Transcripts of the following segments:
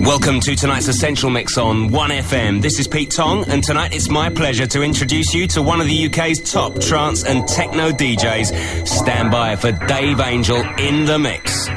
Welcome to tonight's Essential Mix on 1FM. This is Pete Tong, and tonight it's my pleasure to introduce you to one of the UK's top trance and techno DJs. Stand by for Dave Angel in the mix.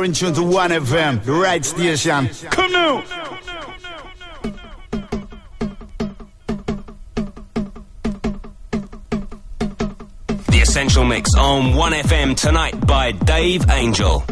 You're in tune to 1FM, the right station. Come now! The Essential Mix on 1FM tonight by Dave Angel.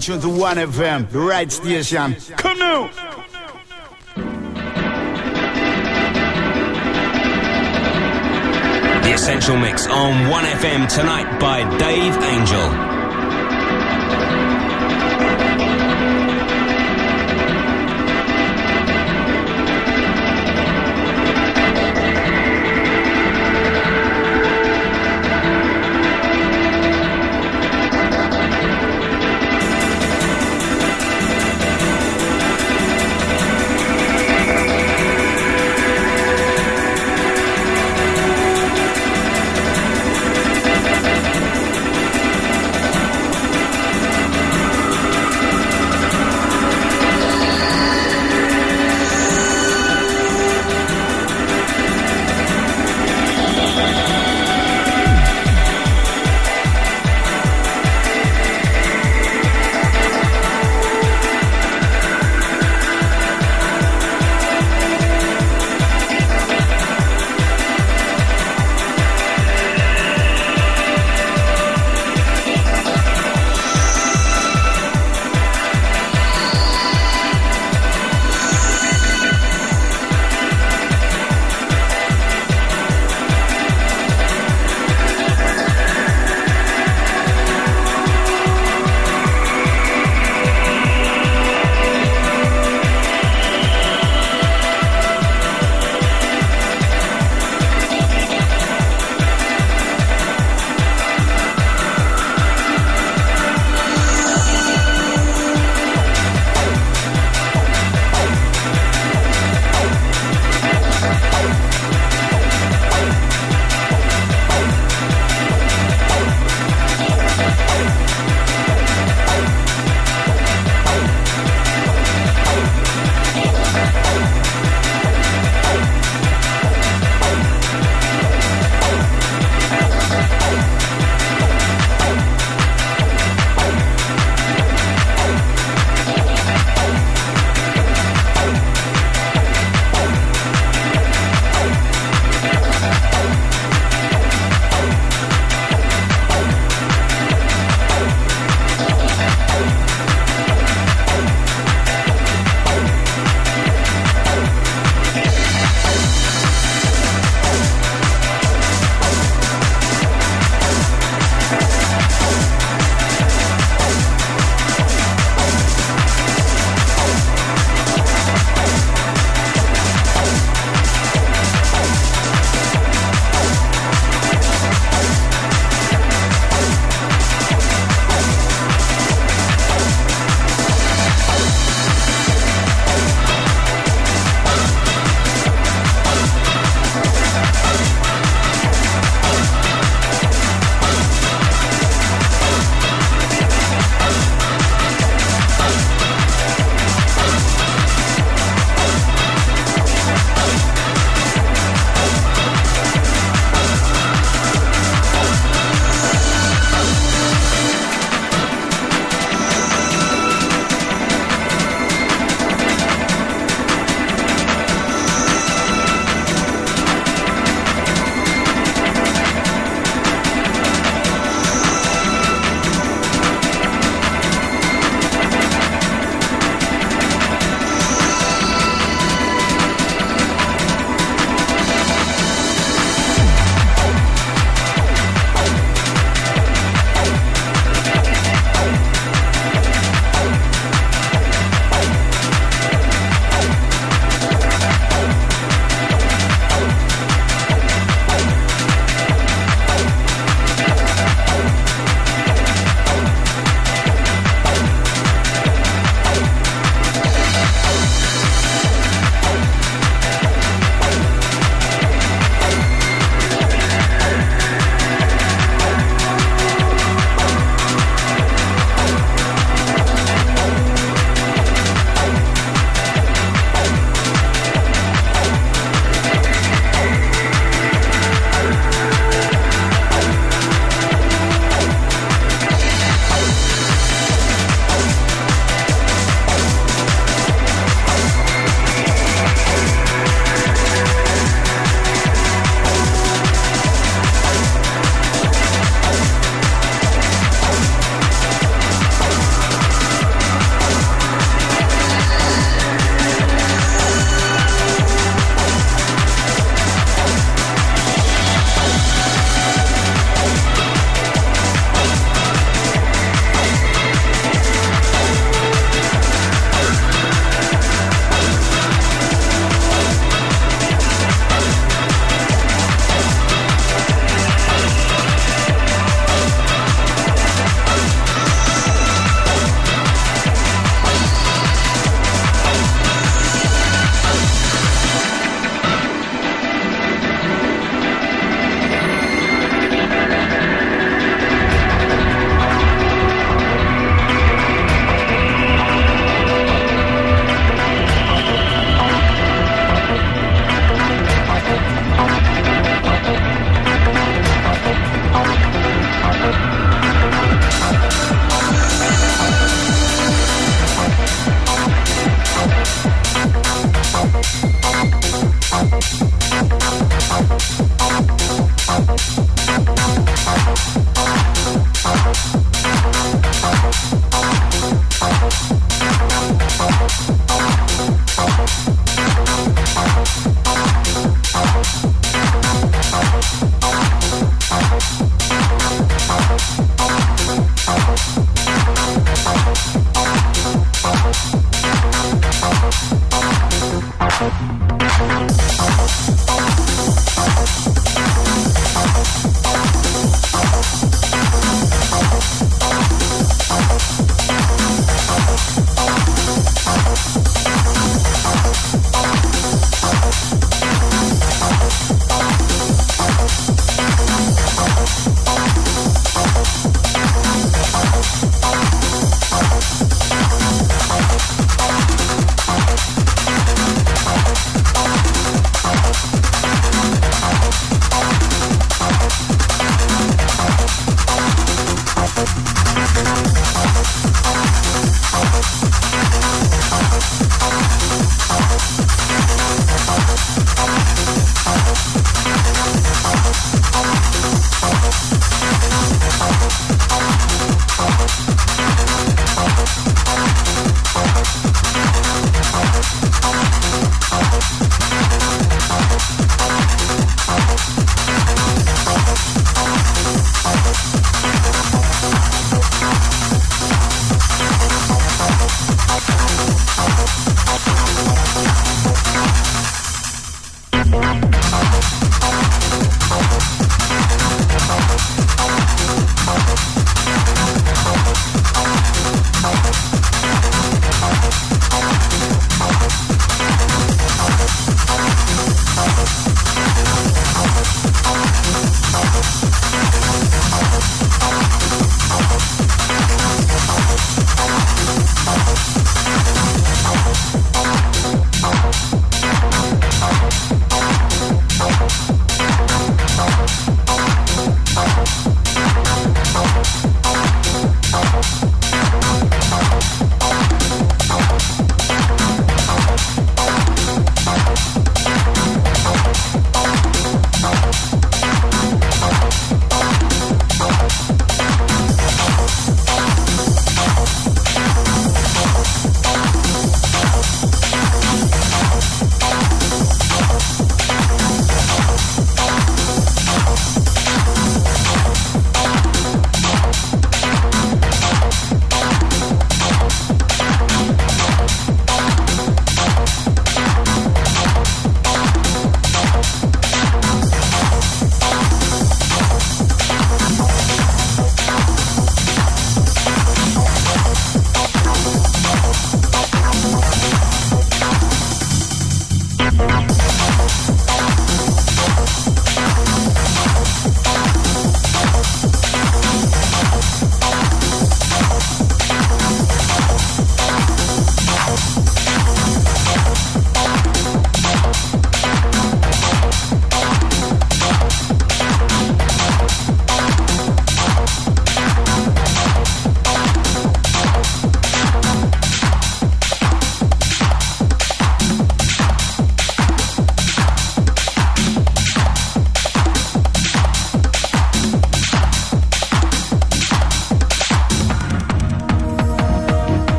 Tune to 1FM, the right station. Come now! The Essential Mix on 1FM tonight by Dave Angel.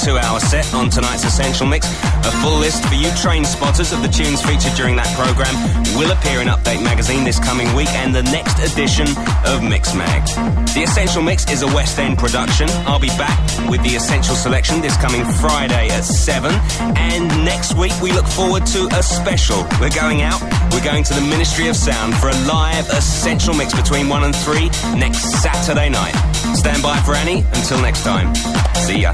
Splendid two-hour set on tonight's Essential Mix. A full list for you train spotters of the tunes featured during that program will appear in Update Magazine this coming week and the next edition of Mix Mag. The Essential Mix is a West End production. I'll be back with the Essential Selection this coming Friday at 7. And next week we look forward to a special. We're going out, we're going to the Ministry of Sound for a live Essential Mix between 1 and 3 next Saturday night. Stand by for Annie. Until next time. See ya.